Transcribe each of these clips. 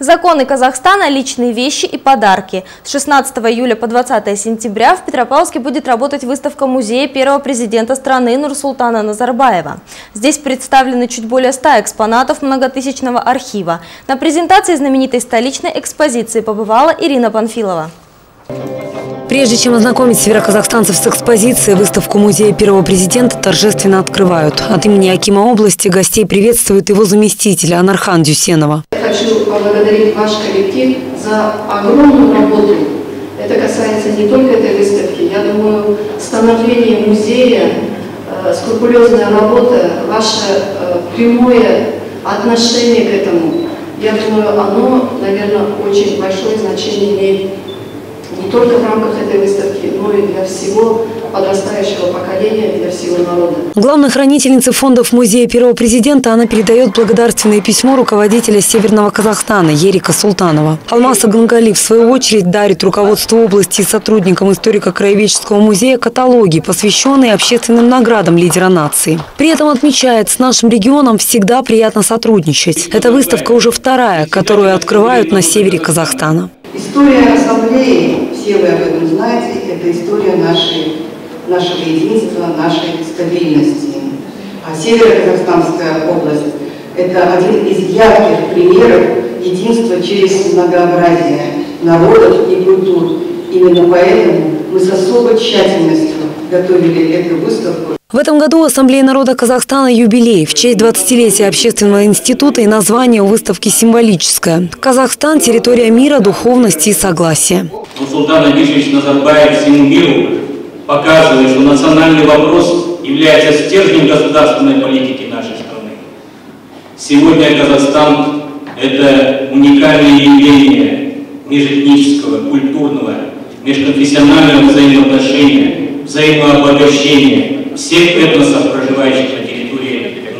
Законы Казахстана, личные вещи и подарки. С 16 июля по 20 сентября в Петропавловске будет работать выставка музея первого президента страны Нурсултана Назарбаева. Здесь представлены чуть более 100 экспонатов многотысячного архива. На презентации знаменитой столичной экспозиции побывала Ирина Панфилова. Прежде чем ознакомить североказахстанцев с экспозицией, выставку музея первого президента торжественно открывают. От имени Акима области гостей приветствует его заместитель Анархан Дюсенова. Хочу поблагодарить ваш коллектив за огромную работу. Это касается не только этой выставки. Я думаю, становление музея, э, скрупулезная работа, ваше э, прямое отношение к этому, я думаю, оно, наверное, очень большое значение имеет только в рамках этой выставки, но и для всего подрастающего поколения, для всего народа. Главной хранительнице фондов музея первого президента она передает благодарственное письмо руководителя Северного Казахстана Ерика Султанова. Алмаса Гангали, в свою очередь, дарит руководству области и сотрудникам историко-краеведческого музея каталоги, посвященные общественным наградам лидера нации. При этом отмечает, с нашим регионом всегда приятно сотрудничать. Эта выставка уже вторая, которую открывают на севере Казахстана. История ассамблеи, все вы об этом знаете, это история нашей, нашего единства, нашей стабильности. А Северо-Казахстанская область – это один из ярких примеров единства через многообразие народов и культур. Именно поэтому мы с особой тщательностью готовили эту выставку. В этом году Ассамблея народа Казахстана юбилей. В честь 20-летия общественного института и название у выставки символическое. Казахстан – территория мира, духовности и согласия. Султан Абишевич Назарбаев всему миру показывает, что национальный вопрос является стержнем государственной политики нашей страны. Сегодня Казахстан – это уникальное явление межэтнического, культурного, межконфессионального взаимоотношения, взаимообогащения – всех этносов, проживающих на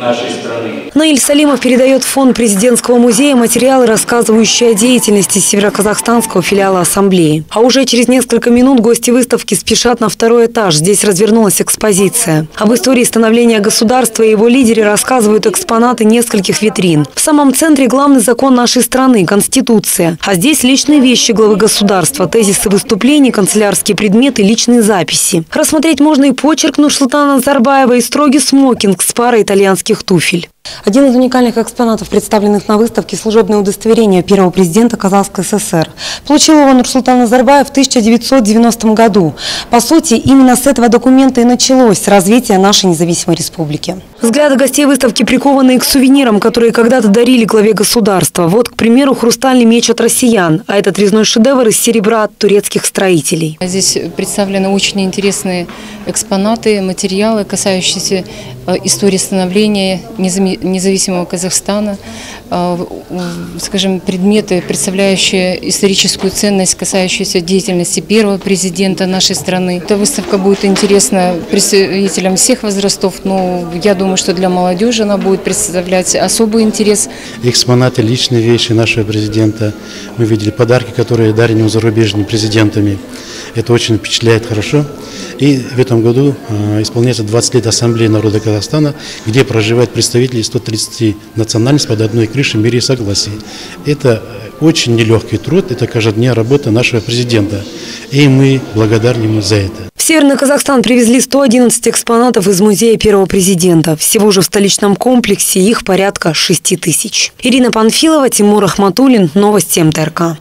нашей страны. Наиль Салимов передает фонд президентского музея материалы, рассказывающие о деятельности североказахстанского филиала Ассамблеи. А уже через несколько минут гости выставки спешат на второй этаж. Здесь развернулась экспозиция. Об истории становления государства и его лидере рассказывают экспонаты нескольких витрин. В самом центре главный закон нашей страны – Конституция. А здесь личные вещи главы государства, тезисы выступлений, канцелярские предметы, личные записи. Рассмотреть можно и почерк Нурсултана Назарбаева, и строгий смокинг с парой итальянских туфель. Один из уникальных экспонатов, представленных на выставке, служебное удостоверение первого президента Казахской ССР. Получил его Нурсултан Назарбаев в 1990 году. По сути, именно с этого документа и началось развитие нашей независимой республики. Взгляды гостей выставки прикованы к сувенирам, которые когда-то дарили главе государства. Вот, к примеру, хрустальный меч от россиян, а этот резной шедевр из серебра от турецких строителей. Здесь представлены очень интересные экспонаты, материалы, касающиеся э, истории становления независимого Казахстана, э, скажем, предметы, представляющие историческую ценность, касающиеся деятельности первого президента нашей страны. Эта выставка будет интересна представителям всех возрастов, но я думаю, что для молодежи она будет представлять особый интерес. Экспонаты, личные вещи нашего президента. Мы видели подарки, которые дарены зарубежными президентами. Это очень впечатляет хорошо. И в этом году э, исполняется 20 лет Ассамблеи народа Казахстана, где проживают представители 130 национальностей под одной крышей в мире согласии. Это очень нелегкий труд, это каждодневная работа нашего президента. И мы благодарны ему за это. В Северный Казахстан привезли 111 экспонатов из музея первого президента. Всего же в столичном комплексе их порядка 6 тысяч. Ирина Панфилова, Тимур Ахматуллин. Новости МТРК.